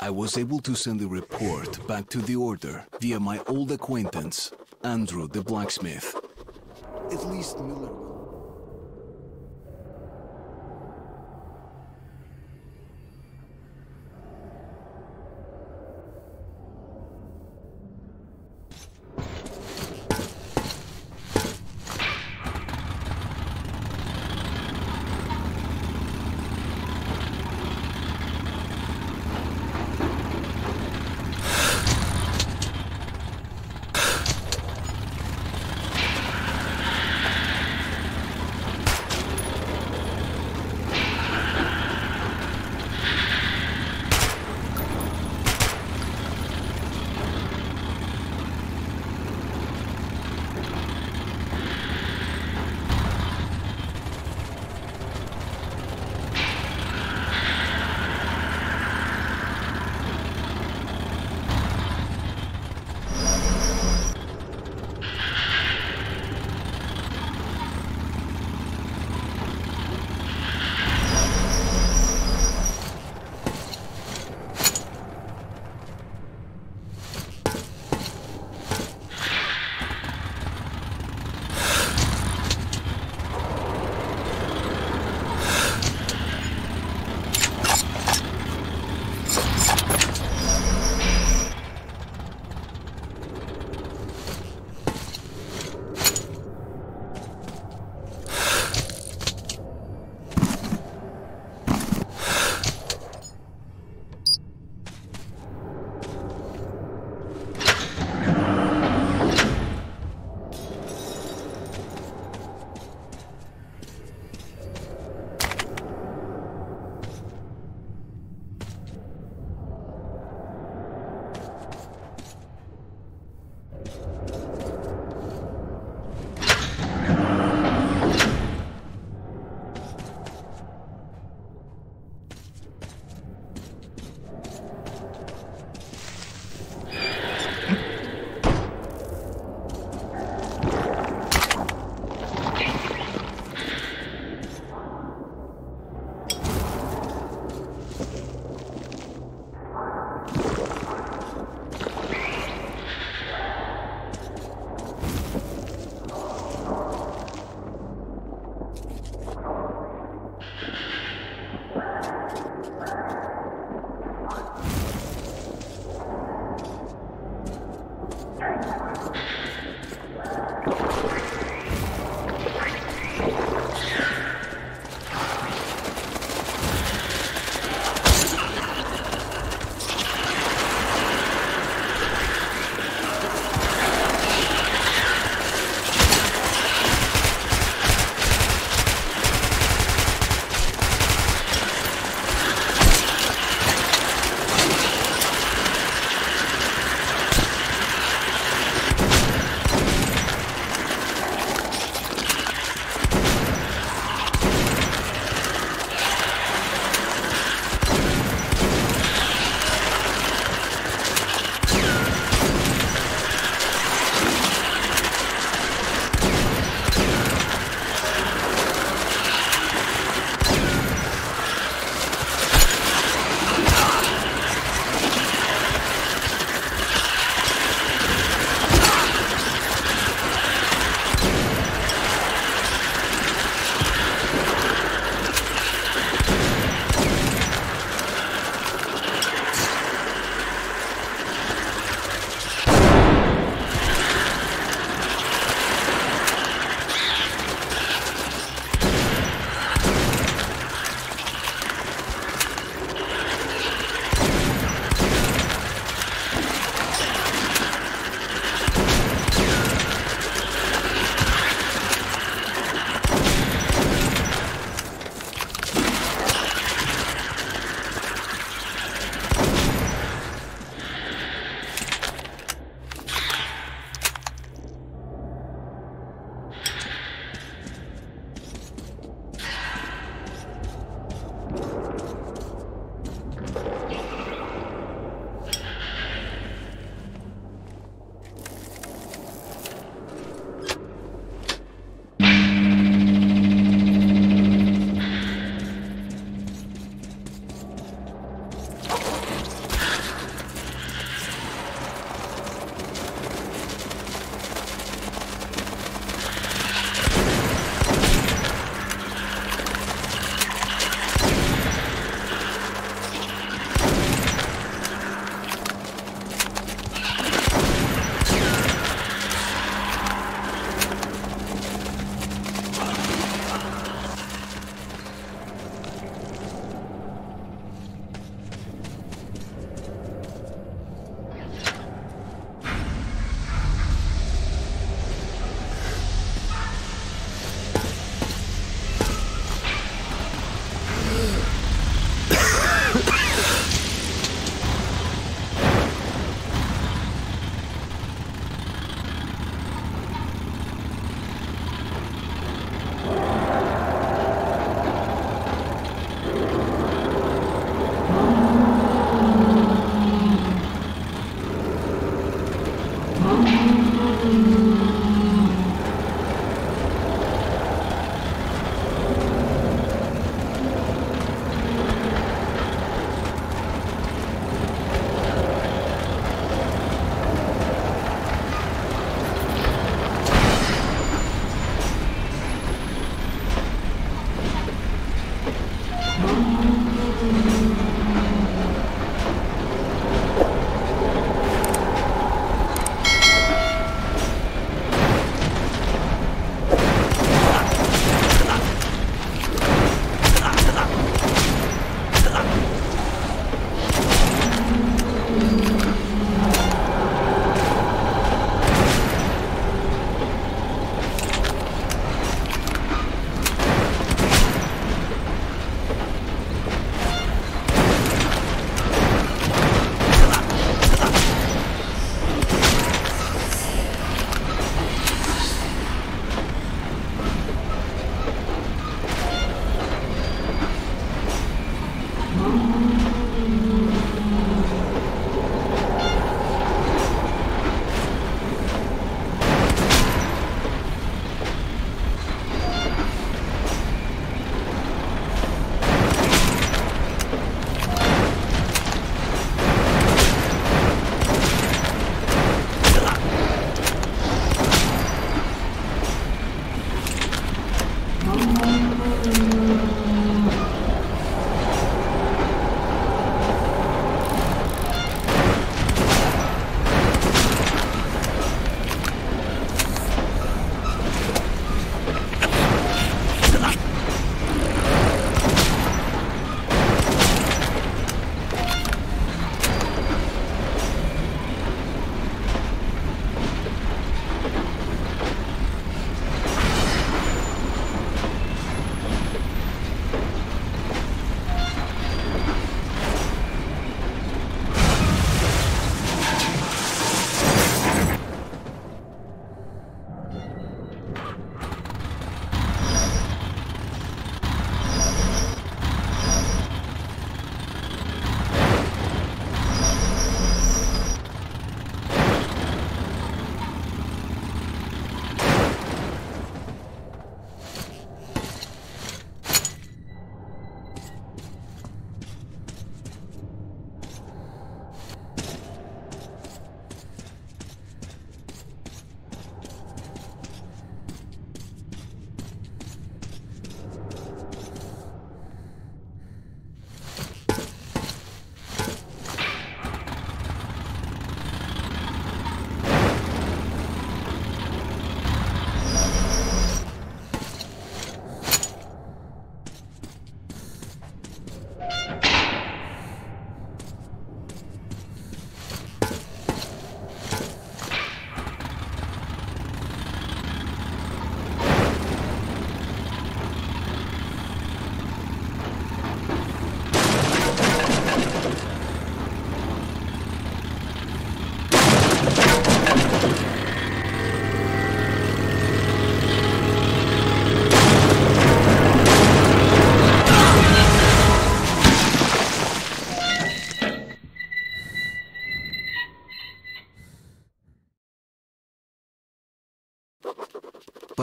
I was able to send the report back to the Order via my old acquaintance, Andrew the blacksmith. At least Miller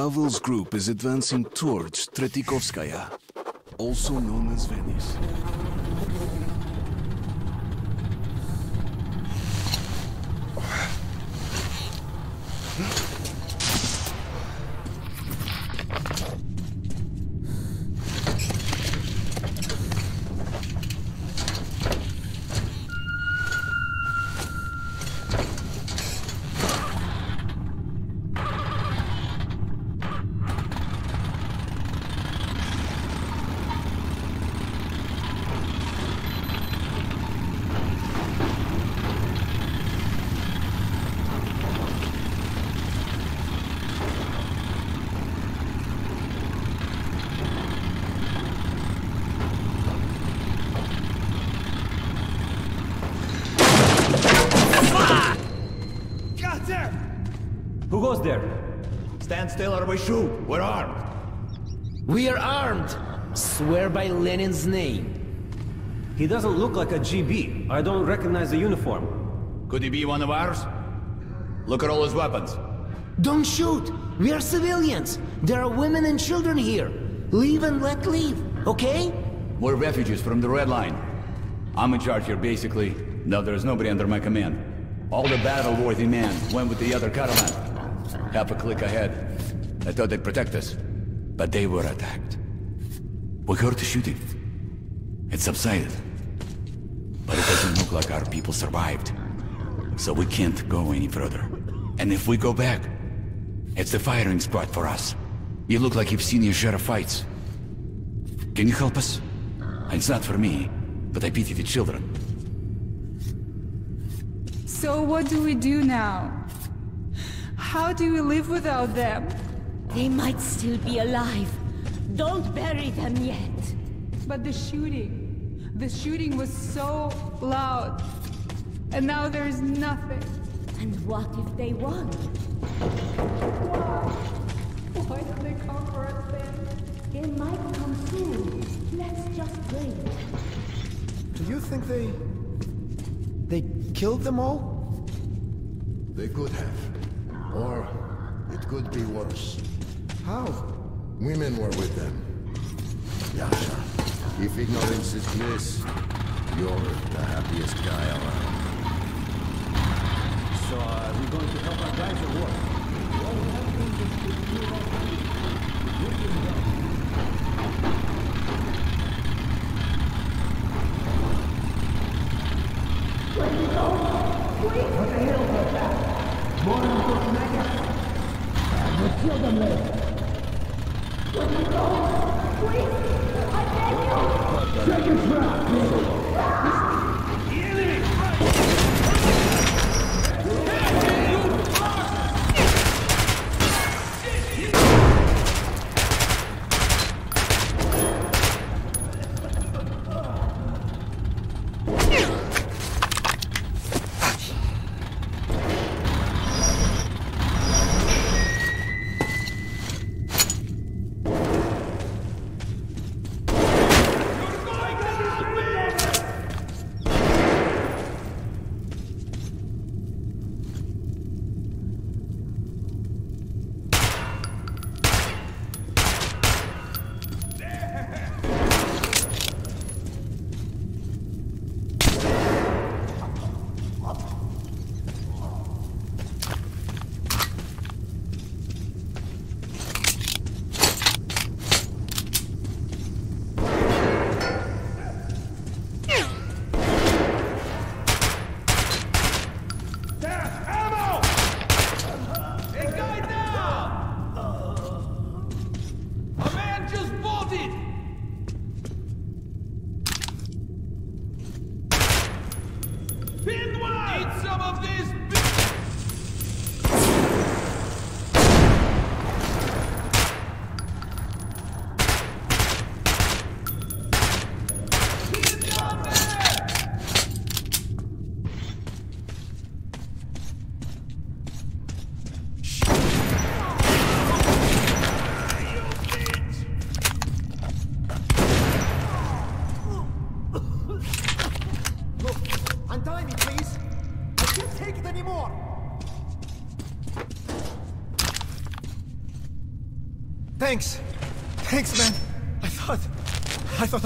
Pavel's group is advancing towards Tretyakovskaya, also known as Venice. Still or we shoot. We're armed. We are armed. Swear by Lenin's name. He doesn't look like a GB. I don't recognize the uniform. Could he be one of ours? Look at all his weapons. Don't shoot. We are civilians. There are women and children here. Leave and let leave, okay? We're refugees from the Red Line. I'm in charge here, basically. No, there's nobody under my command. All the battle-worthy men went with the other caravan. Half a click ahead. I thought they'd protect us. But they were attacked. We heard the shooting. It subsided. But it doesn't look like our people survived. So we can't go any further. And if we go back, it's the firing spot for us. You look like you've seen your share of fights. Can you help us? It's not for me, but I pity the children. So what do we do now? How do we live without them? They might still be alive. Don't bury them yet. But the shooting, the shooting was so loud. And now there's nothing. And what if they won? Why? Why did they come for us then? They might come soon. Let's just wait. Do you think they... They killed them all? They could have. Or it could be worse. How? Women were with them. Yasha, if ignorance is bliss, you're the happiest guy around. So, uh, are we going to help our guys or what? A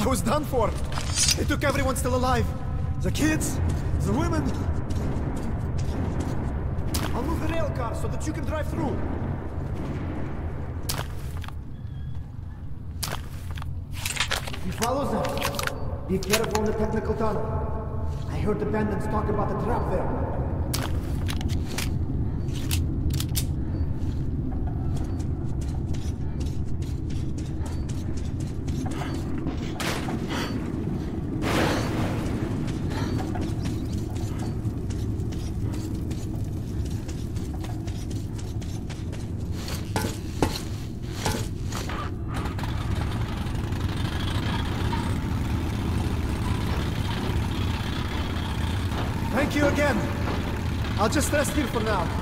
I was done for! They took everyone still alive! The kids, the women... I'll move the rail car so that you can drive through! You follow them. Be careful on the technical tunnel. I heard the bandits talk about the trap there. Thank you again. I'll just rest here for now.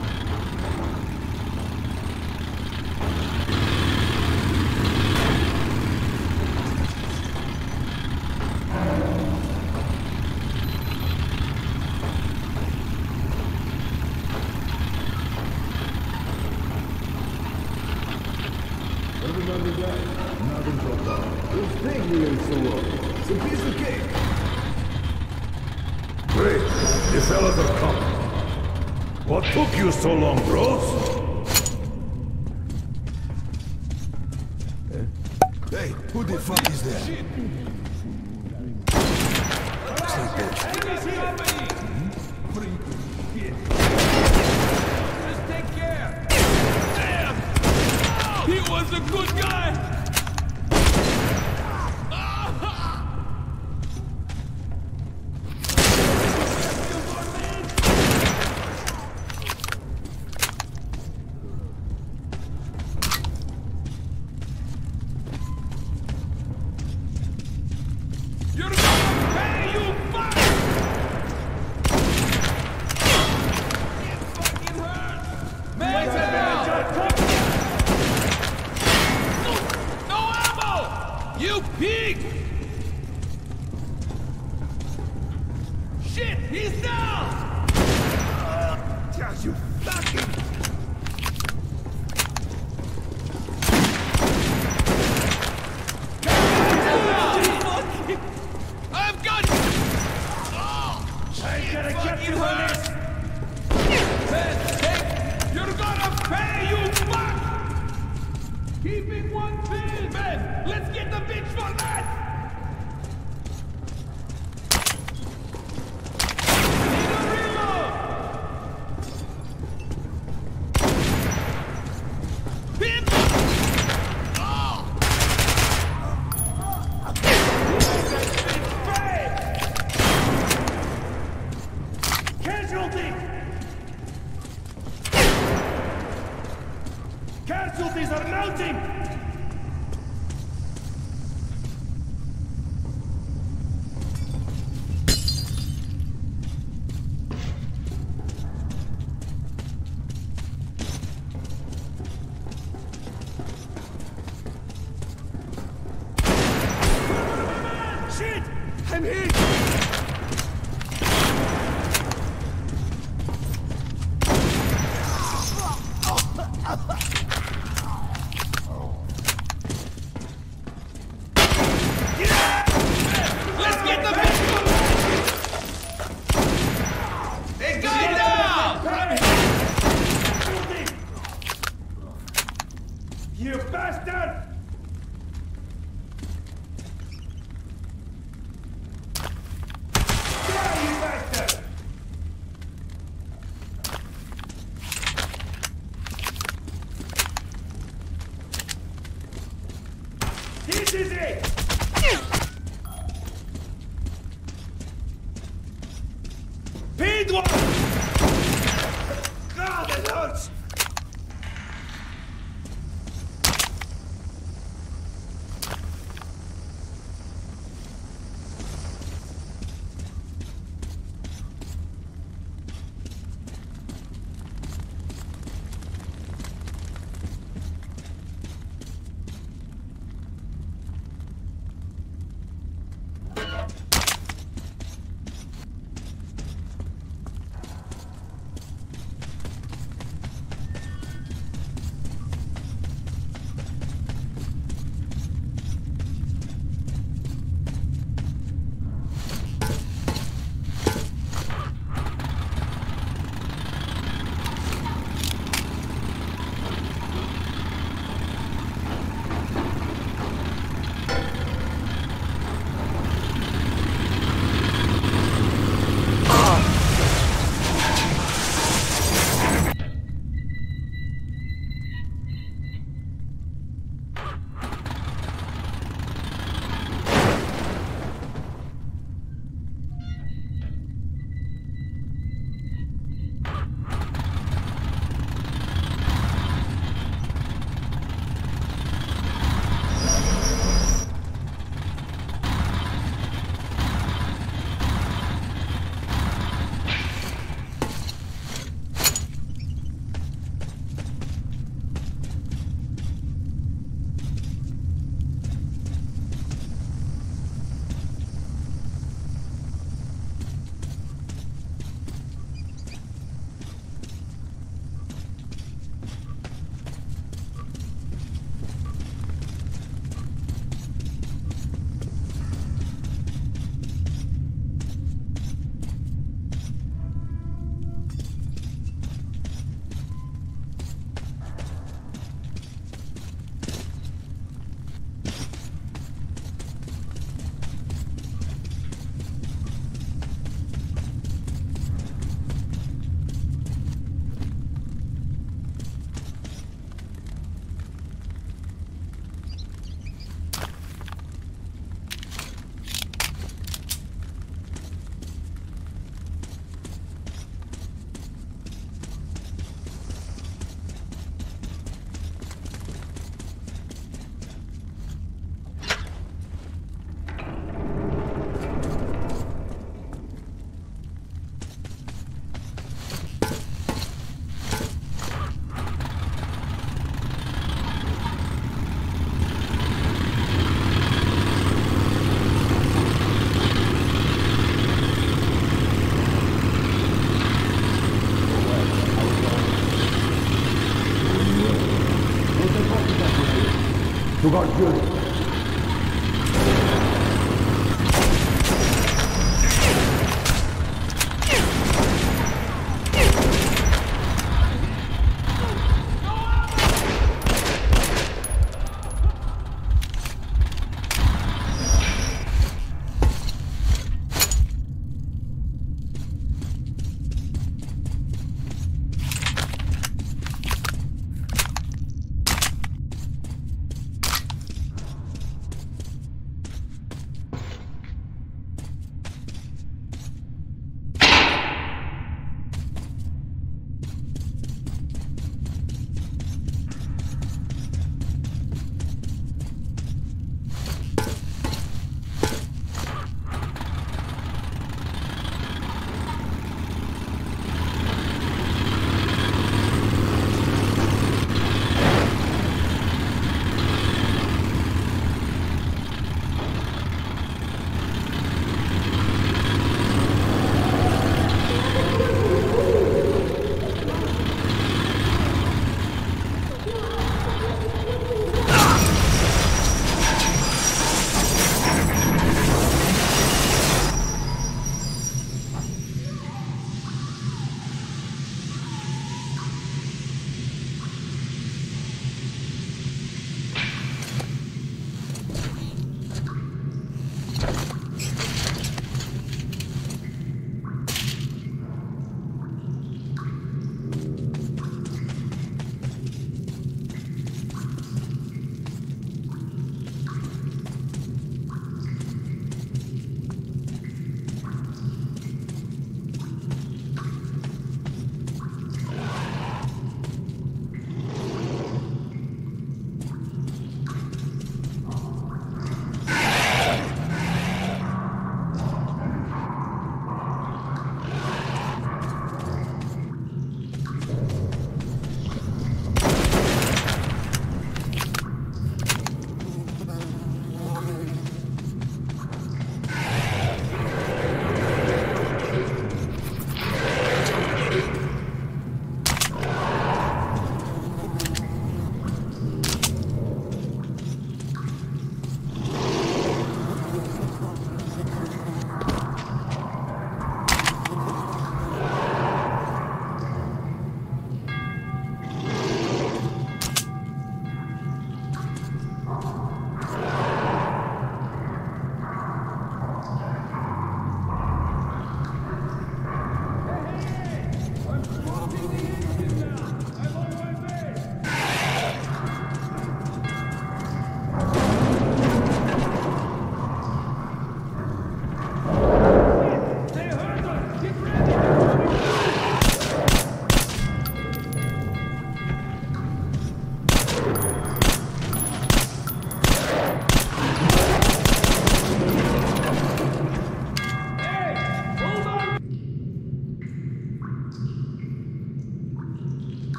Keep one thing! Ben, let's get the bitch for that! I'm hit! Sugar Hill.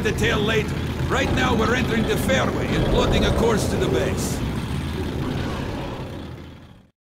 The tale later. Right now we're entering the fairway